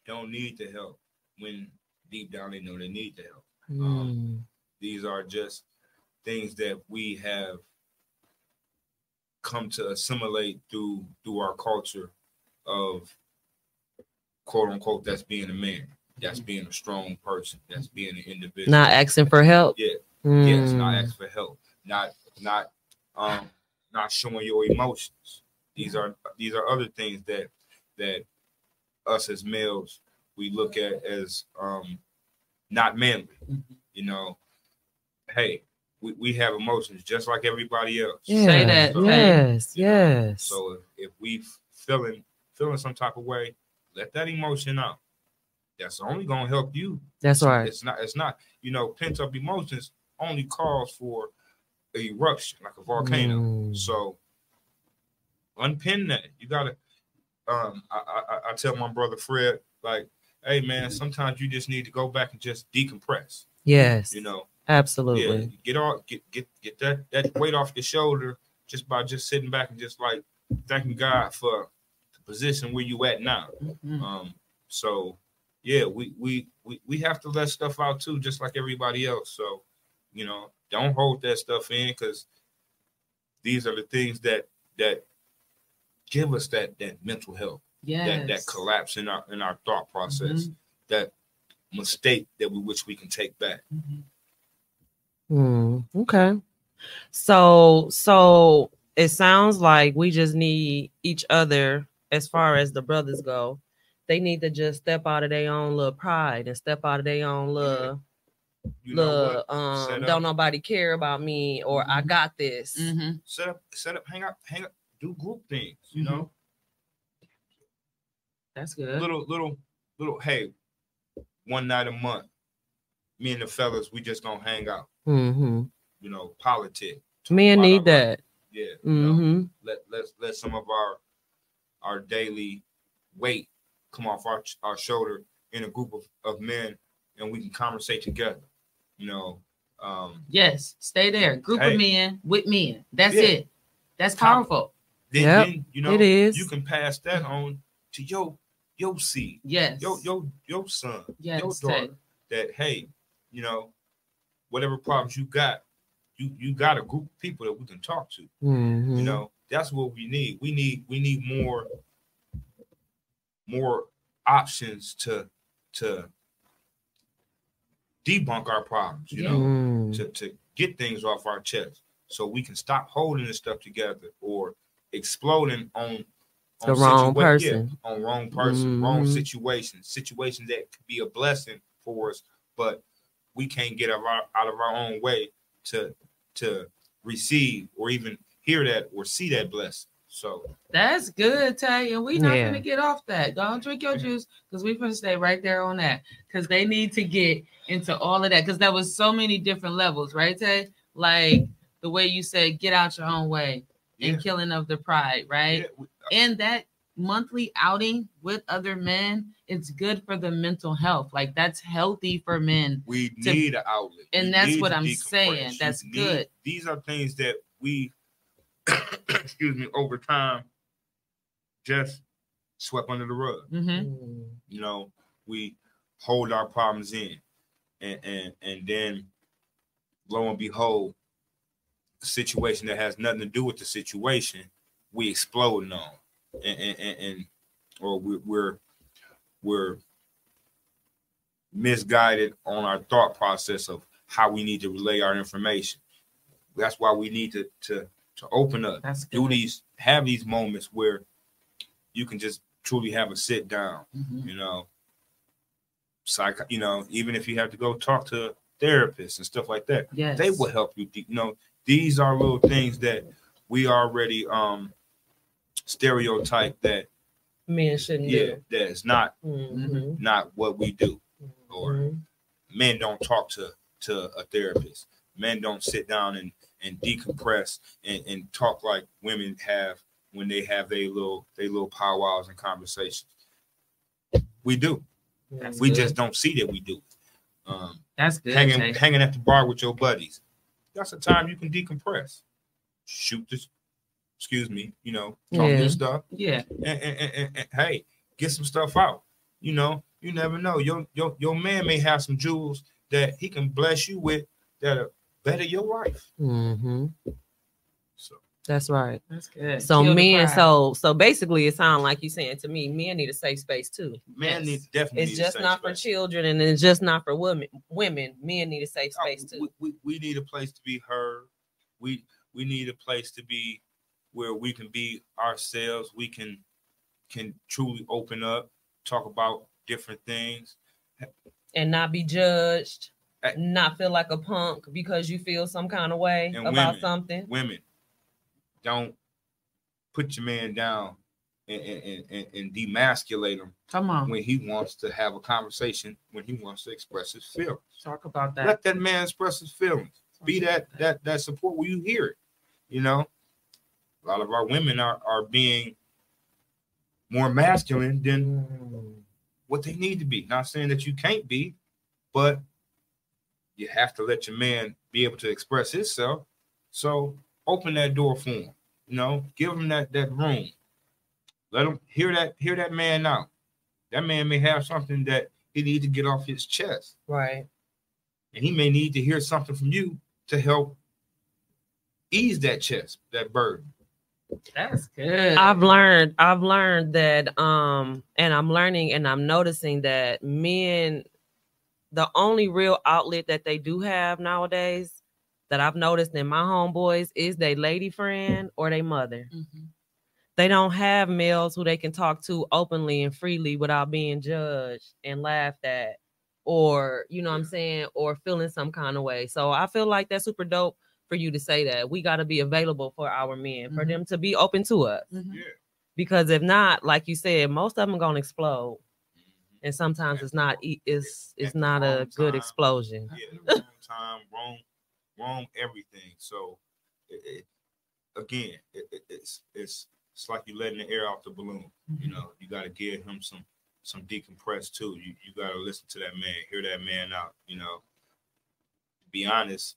don't need the help when deep down they know they need the help. Mm. These are just things that we have come to assimilate through through our culture of quote unquote that's being a man, that's being a strong person, that's being an individual. Not asking for help. Yeah. Yes, Mm. not ask for help, not not um not showing your emotions. These are these are other things that that us as males we look at as um not manly. Mhm. You know, hey, we, we have emotions just like everybody else. Yeah. Say that, Tay. Yes, You know, yes. So if, if we feeling feeling some type of way, let that emotion out. That's only gonna help you That's right. it's not. It's not. You know, pent up emotions only calls for a eruption, like a volcano. Mm. So unpin that. You gotta. Um, I, I I- tell my brother Fred, like, hey man, sometimes you just need to go back and just decompress. Yes, You know, absolutely. yeah, get all get get get that that weight off your shoulder just by just sitting back and just like thanking God for the position where you at now. Mhm. Um, so yeah, we we we we have to let stuff out too, just like everybody else. So, you know, don't hold that stuff in because these are the things that that give us that that mental health, Yes. that that collapse in our in our thought process, Mhm. that mistake that we wish we can take back. Mhm. Mm, okay. So so it sounds like we just need each other as far as the brothers go. They need to just step out of their own little pride and step out of their own little You know little what? um Set don't nobody care about me or I Mhm. got this. Mhm. Set up, set up, hang out, hang up, do group things. You Mhm. know, That's good. little little little. Hey, one night a month, me and the fellas, we just gonna hang out. Mm-hmm. You know, politics. Men Blah, need blah, blah. that. Yeah. you know, Mm-hmm. let let let some of our our daily weight come off our our shoulder in a group of, of men and we can conversate together. You know, um Yes. Stay there. Group Hey. of men with men. That's Yeah. it. That's powerful. then, Yep, then you know it is. you can pass that on to your your seed, Yes. your your your son, yes. your Tay. daughter. That hey, you know, whatever problems you got, you you got a group of people that we can talk to. Mm-hmm. you know that's what we need we need we need more more options to to debunk our problems you know Mm. to, to get things off our chest so we can stop holding this stuff together or exploding on, The wrong situa- yeah, person. on wrong person wrong Mhm. situations situations that could be a blessing for us but we can't get out of our, out of our own way to to receive or even hear that or see that blessing So That's good, Tay. And we not Yeah. gonna get off that. Don't drink your juice because we gonna stay right there on that. Because they need to get into all of that. Because there was so many different levels, right, Tay? Like the way you said, get out your own way yeah, and killing of the pride, right? yeah, uh, And that monthly outing with other men, it's good for the mental health. Like that's healthy for men. we to- need an outlet. and We that's what I'm saying. That's need- good. These are things that we, excuse me, over time, just swept under the rug. hmm You know, we hold our problems in, and and and then, lo and behold, a situation that has nothing to do with the situation, we exploding on, and and, and, and or we're, we're we're misguided on our thought process of how we need to relay our information. That's why we need to to to open up do these have these moments where you can just truly have a sit down Mhm. you know psych you know even if you have to go talk to therapists and stuff like that Yes. they will help you de- you know these are little things that we already um stereotype that Men shouldn't yeah do. that is not Mhm. not what we do or Mhm. men don't talk to to a therapist men don't sit down and and decompress and, and talk like women have when they have their little they little powwows and conversations we do That's we good. just don't see that we do um That's good. hanging Tay. hanging at the bar with your buddies that's a time you can decompress shoot this excuse me you know talk Yeah. your stuff Yeah. and, and, and- and- and, hey, get some stuff out. You know, you never know. Your your your man may have some jewels that he can bless you with that better your life. Mhm. So That's right. That's good. So Kill men, so so basically, it sounds like you saying to me, men need a safe space too. man Yes. needs definitely It's need a just safe not for children, and it's just not for women. Women, men need a safe Oh, space too. we, we, we need a place to be heard. We we need a place to be where we can be ourselves. We can can truly open up, talk about different things. and not be judged, Hey. Not feel like a punk because you feel some kind of way And about women. something. Women, don't put your man down and, and, and- and, and demasculate him Come on. when he wants to have a conversation, when he wants to express his feelings. Talk about that. Let that man express his feelings. Be that that that support when you hear it. You know, a lot of our women are are being more masculine than mm. what they need to be. Not saying that you can't be, but you have to let your man be able to express himself. So open that door for him. You know, give him that that room. Let him hear that hear that man out. That man may have something that he needs to get off his chest, Right. and he may need to hear something from you to help ease that chest, that burden. That's good. I've learned I've learned that um and I'm learning and I'm noticing that men the only real outlet that they do have nowadays that I've noticed in my homeboys is they lady friend or they mother. Mhm. They don't have males who they can talk to openly and freely without being judged and laughed at or you know what I'm saying or feeling some kind of way. So I feel like that's super dope for you to say that. We got to be available for our men for Mhm. them to be open to us Mhm. Yeah. because if not, like you said, most of them gonna explode, and sometimes it's not e- it's it's not a good time. explosion. yeah, wrong time, wrong, wrong everything. So, it, it, again, it, it, it's it's it's like you're letting the air off the balloon. You know, you got to give him some some decompress too. You you got to listen to that man, hear that man out. You know, to be honest,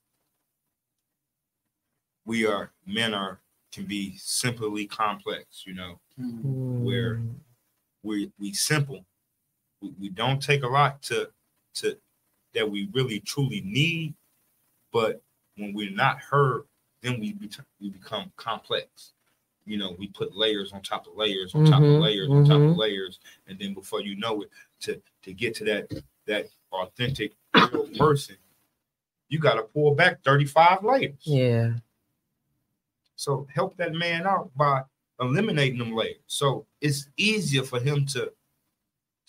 we are men are can be simply complex. You know, Mhm. Where- Mm, we we simple. We, we don't take a lot to to that we really truly need, but when we're not heard, then we be, we become complex. You know, we put layers on top of layers on top of Mhm, layers on top of mhm. layers, and then before you know it, to to get to that that authentic real person, you got to pull back thirty five layers. Yeah, So help that man out by eliminating them layers. So it's easier for him to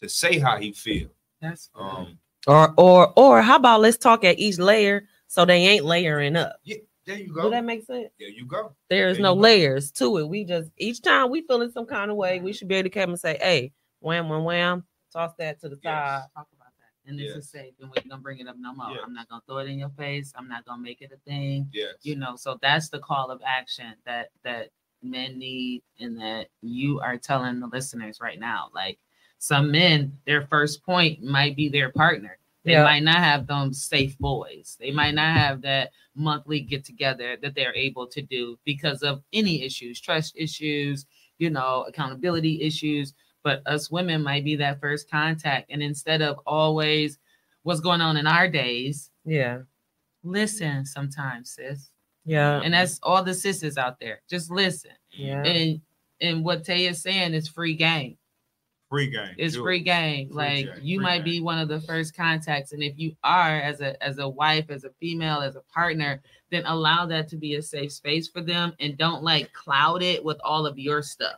to say how he feel. That's Um, or or or how about let's talk at each layer so they ain't layering up. Yeah, There you Do go. that make sense? There you go. There's There no you go. layers to it. We just each time we feeling some kind of way, we should be able to come and say, "Hey, wham, wham, wham." Toss that to the side. Talk about that. And this Yes. is safe, and we're gonna bring it up no more. Yeah. I'm not gonna throw it in your face. I'm not gonna make it a thing. Yes. You know, so that's the call of action that that men need, and that you are telling the listeners right now. Like some men, their first point might be their partner. They Yeah. might not have them safe boys. They might not have that monthly get together that they're able to do because of any issues, trust issues, you know, accountability issues. But us women might be that first contact. And instead of always what's going on in our days, Yeah, listen sometimes, sis. yeah, And that's all the sisters out there. Just listen. yeah. And and what Tay is saying is free game. Free game. It's Do it. free game. Free like game, you free might game. be one of the first contacts, and if you are as a as a wife, as a female, as a partner, then allow that to be a safe space for them, and don't like cloud it with all of your stuff.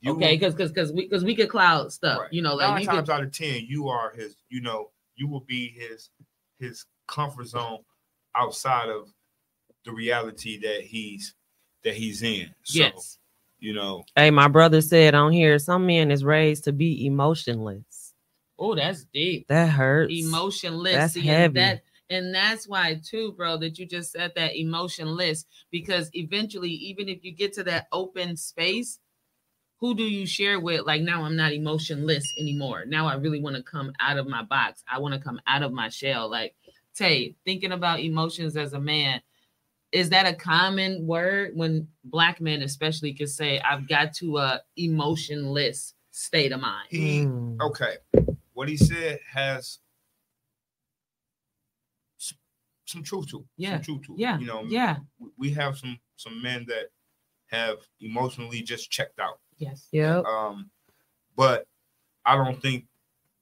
You okay, because because because we because we could cloud stuff. Right. You know, like we times could, out of ten, you are his. You know, you will be his his comfort zone outside of the reality that he's that he's in. So, yes. You know, Hey, my brother said on here, some men is raised to be emotionless. Oh, that's deep. That hurts. emotionless. That's See, and heavy. That and that's why too, bro, that you just said that emotionless because eventually, even if you get to that open space, who do you share with? Like now, I'm not emotionless anymore. Now I really want to come out of my box. I want to come out of my shell. Like Tay, thinking about emotions as a man. Is that a common word when black men especially can say, I've got to a emotionless state of mind? he Mm. okay. What he said has some truth to. Yeah. Some truth to. Yeah. You know, Yeah. we- we have some some men that have emotionally just checked out. Yes. Yep. Um, but I don't think,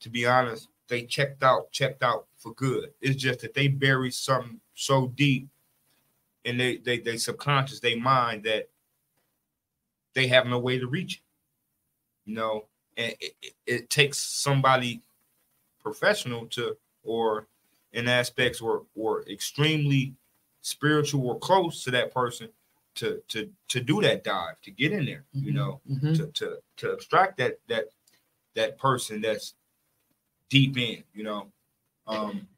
to be honest, they checked out, checked out for good. It's just that they bury something so deep in they they, they subconscious, they mind that they have no way to reach it. You know, and it, it, it takes somebody professional to or in aspects or or extremely spiritual or close to that person to to to do that dive to get in there you Mhm. know Mhm. to to to abstract that that that person that's deep in, you know. Um,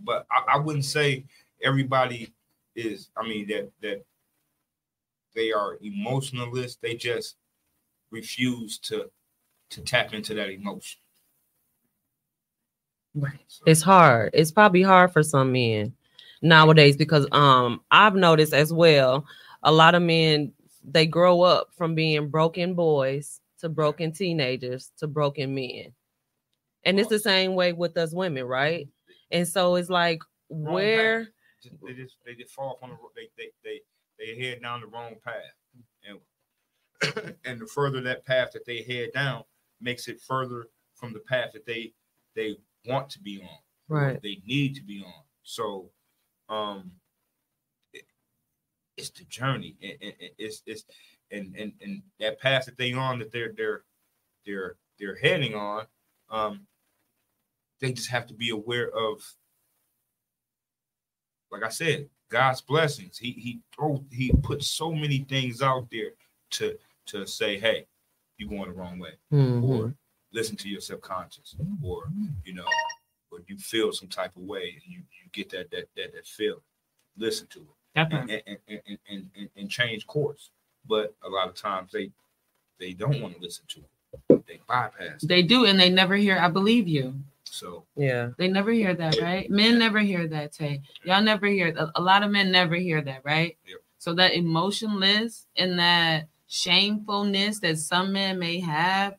but I, I wouldn't say everybody is. I mean that that they are emotionalists. They just refuse to to tap into that emotion. Right. So, It's hard. It's probably hard for some men nowadays because um I've noticed as well a lot of men they grow up from being broken boys to broken teenagers to broken men. And it's the same way with us women, right? And so it's like where just- they just they just fall off on the ro- they they they they head down the wrong path, and and the further that path that they head down makes it further from the path that they they want to be on. right. they need to be on. So, um, it- it's the journey. and and- and it's it's and and and that path that they on that they're they're they're they're heading on. Um, they just have to be aware of, like I said, God's blessings. He he throw he puts so many things out there to to say, hey, you're going the wrong way Mhm. or listen to your subconscious, or you know, or you feel some type of way, and you, you get that that that that feel. Listen to it Definitely. and and, and, and, and and change course. But a lot of times they they don't want to listen to it. They bypass. It. They do, and they never hear, I believe you. So Yeah. They never hear that, right? Men never hear that, Tay. Y'all never hear a, a lot of men never hear that, right? Yep. So that emotionless and that shamefulness that some men may have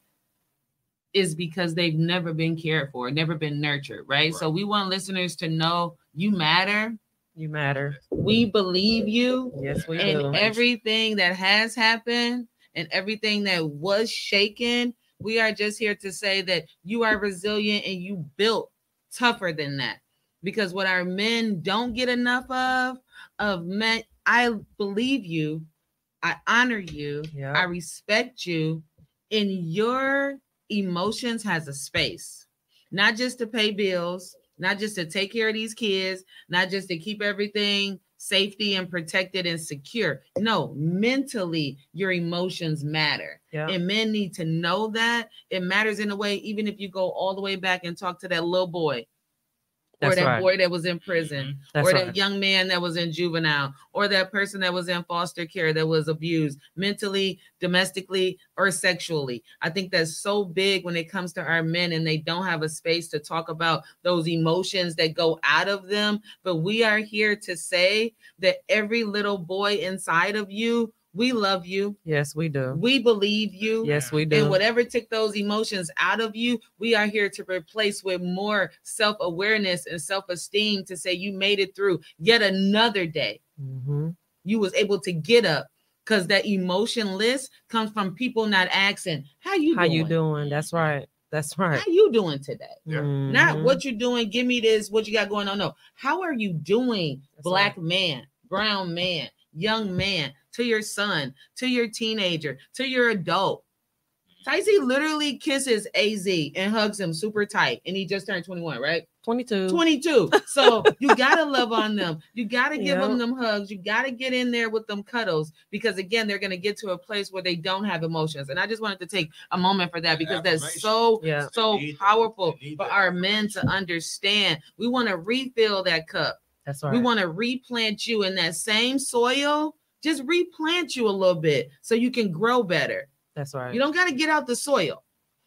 is because they've never been cared for, never been nurtured, right? So we want listeners to know you matter. You matter. We believe you. Yes, we and do. everything that has happened and everything that was shaken, we are just here to say that you are resilient and you built tougher than that. Because what our men don't get enough of, of men, I believe you, I honor you, Yeah. I respect you, and your emotions has a space, not just to pay bills, not just to take care of these kids, not just to keep everything safety and protected and secure. No, mentally, your emotions matter. Yeah. And men need to know that it matters in a way, even if you go all the way back and talk to that little boy or that right. boy that was in prison That's or right. that young man that was in juvenile or that person that was in foster care that was abused mentally domestically or sexually i think that's so big when it comes to our men and they don't have a space to talk about those emotions that go out of them but we are here to say that every little boy inside of you we love you Yes, we do. we believe you Yes, we do. and whatever took those emotions out of you, we are here to replace with more self awareness and self esteem to say you made it through yet another day. Mhm. You was able to get up because that emotion list comes from people not asking, "How you How doing? you doing? That's right. That's right. How you doing today?" Yeah. Not what you doing. Give me this. What you got going on? No. How are you doing, That's black man, brown man, young man, to your son, to your teenager, to your adult? Ticey literally kisses AZ and hugs him super tight, and he just turned 21, right? 22. 22. So you gotta love on them. You gotta give Yeah. them them hugs. You gotta get in there with them cuddles because again, they're gonna get to a place where they don't have emotions. And I just wanted to take a moment for that because that's so Yeah. so need powerful for our men to understand. We want to refill that cup. That's right. We want to replant you in that same soil. Just replant you a little bit so you can grow better. That's right. You don't got to get out the soil,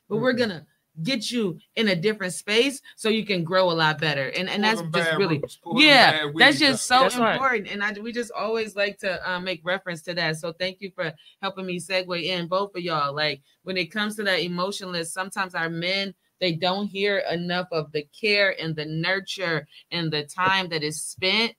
but we're Mhm. gonna get you in a different space so you can grow a lot better. And and that's just really roots, yeah, that's just so That's right. important. And I we just always like to uh, make reference to that. So thank you for helping me segue in both of y'all. Like when it comes to that emotionless, sometimes our men they don't hear enough of the care and the nurture and the time that is spent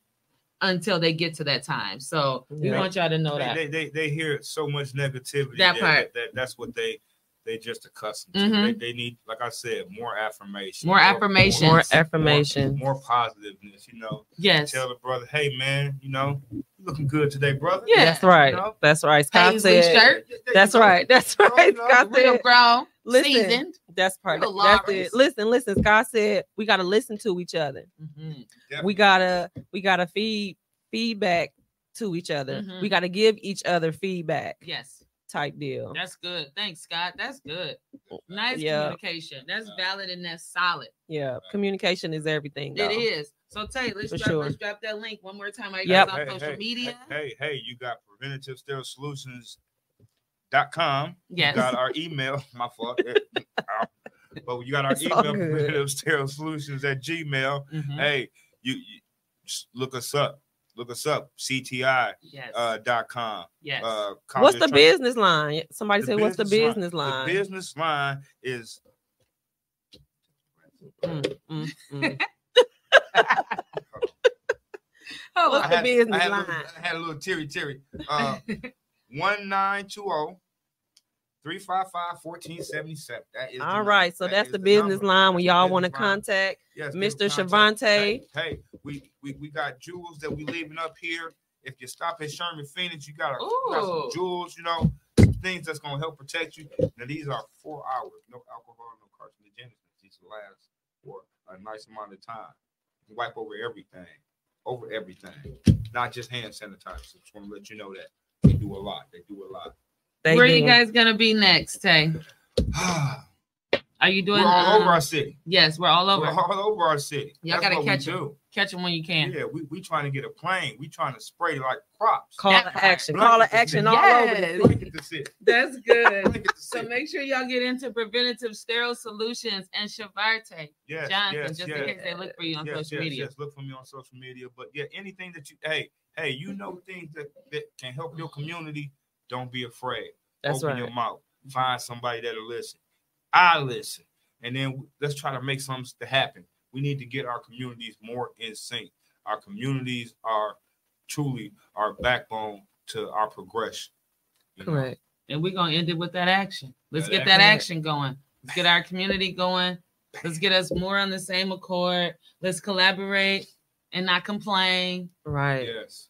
until they get to that time. So we Yeah. want y'all to know they, that. they, they they hear so much negativity. That that, part. That, that's what they they just accustomed to. Mhm. They, they need, like I said, more affirmation. More affirmations. More more- affirmation. More, positiveness. You know, yes. tell the brother, hey man, you know, you looking good today, brother. Yeah. That's right. You know? That's right. Scott Paisley said. shirt. That's right. That's right. you know, Scott Real said. grown, Listen. seasoned. That's part. Real That's Lawrence. it. Listen, listen. Scott said we gotta listen to each other. Mhm. We gotta we gotta feed feedback to each other. Mhm. We gotta give each other feedback. Yes. Type deal. That's good. Thanks, Scott. That's good. Nice Yeah. communication. That's valid and that's solid. Yeah. Communication is everything. It though. is. So Tay, let's For drop, sure. let's drop that link one more time. Are you Yep. guys on Hey, social hey, media? Hey, hey, you got preventative sterile solutions. Dot com. Yes. You got our email. My fault. Uh, but you got our It's all email, good. preventative sterile solutions at Gmail. Mhm. Hey, you, you look us up. Look us up. CTI Yes. uh, dot com. yes. Uh, What's the train- business line? Somebody the said, "What's the business business line?" The business line is Mm, mm, mm. oh, What's I the had, business I had, a line? little, I had a little teary teary. Uh, 1920 355 1477. That is the All right, so That that's the business number. line when y'all want to contact. Yes, Mr. give us contact. Shavarte. Hey, hey, we, we we got jewels that we leaving up here. If you stop at Sherman Phoenix, you got, a, you got some jewels, you know, things that's gonna help protect you. Now these are four hours, no alcohol, no carcinogenesis. These last for a nice amount of time. You wipe over everything, over everything, not just hand sanitizer. Just want to let you know that they do a lot. They do a lot. They Where do. you guys gonna be next, Tay? Are you doing? we're all over um, our city. Yes, we're all over. We're all over our city. Y'all That's gotta what catch we 'em. do. Catch them when you can. Yeah, we, we trying to get a plane. We trying to spray like crops. Call That to action. Call to the action all over Yes. the city. That's good. So make sure y'all get into preventative sterile solutions and Shavarte. Yes, Jonathan, yes, just in case they look for you on yes, social yes, media. Yes, look for me on social media. But yeah, anything that you hey, hey, you mm-hmm. know things that, that can help your community, don't be afraid. That's Open right. your mouth. Mm-hmm. Find somebody that'll listen. I listen. And then let's try to make something to happen. We need to get our communities more in sync. Our communities are truly our backbone to our progression. you know? Correct. And we're gonna end it with that action. Let's Yeah, get that- that action going. Let's get our community going. Let's get us more on the same accord. Let's collaborate and not complain. Right. Yes.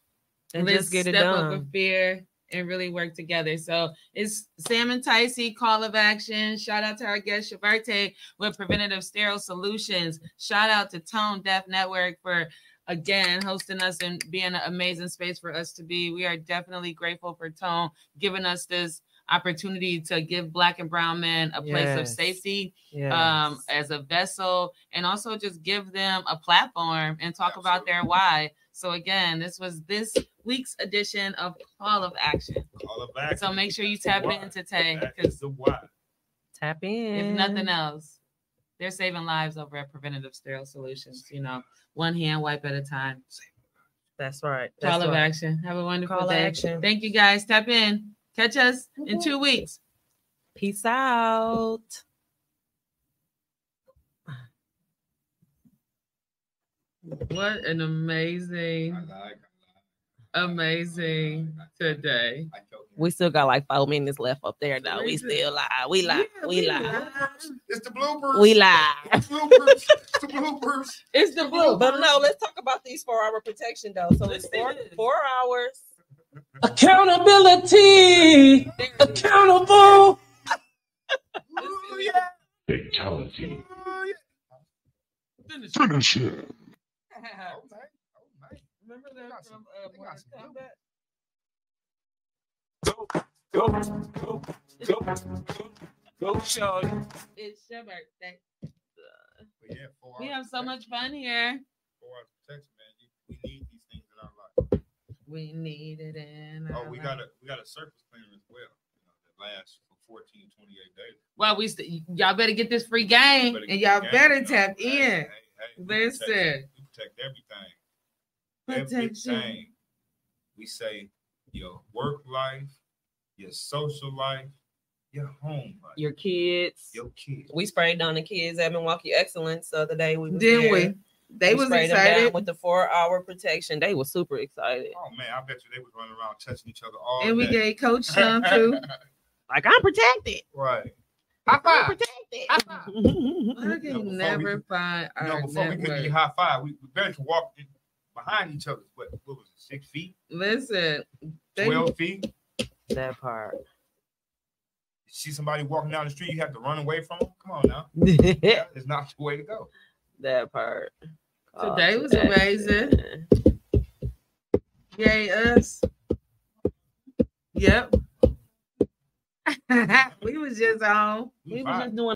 And Let's just get it step over done. fear and really work together. So it's Sam and Ticey call of action. Shout out to our guest Shavarte with Preventative Sterile Solutions. Shout out to Tone Deaf Network for again hosting us and being an amazing space for us to be. We are definitely grateful for Tone giving us this opportunity to give black and brown men a place of safety Yes. um as a vessel and also just give them a platform and talk about their why. So again, this was this week's edition of Call of Action. All of that. So make sure you tap in today That because is the why. Tap in. if nothing else, they're saving lives over at Preventative Sterile Solutions. You know, one hand wipe at a time. That's right. Call That's of right. action. Have a wonderful Call of day. action. Thank you guys. Tap in. Catch us in two weeks. Peace out. What an amazing, amazing today. We still got like four minutes left up there though. We still live. We live. We live. It's the bloopers. We live. It's the bloopers. It's the bloopers. It's the blue. But no, let's talk about these four hour protection though. So it's four four hours. Accountability. Accountable. Ooh, yeah. Fatality. Ooh, yeah. Finish him. Oh, man. Oh, man. Remember that from uh, Mortal Kombat? Go, go, go, go, go, go, Shorty. It's your birthday. But yeah, four We have so much fun here. Four hours protection, man. We need these things in our life. We need it in. Oh, our we got a we got a surface cleaner as well. You know, that lasts for 14, 28 days. Well, we st- y'all better get this free game, and y'all game, better you know. tap Hey, in. hey, hey, we protect- Listen. we protect everything. Protection. Everything. We say your work life, your social life, your home life, Your kids. your kids. We sprayed down the kids at Milwaukee Excellence the other day. We Didn't there. we? They was sprayed down excited, with the four hour protection. They were super excited. Oh man, I bet you they was running around touching each other all and we day. gave Coach some too. Like I'm protected. right. High I'm five. protected. I know, can before we never could- find You know, our before we could be high five, we, we better to walk in behind each other. What, what was it? Six feet, Listen, they, twelve feet. that part. See somebody walking down the street, you have to run away from them. Come on now, that that is not the way to go. That part. Oh, Today was today. amazing. Yay us. Yep. we was just on. We fine. were just doing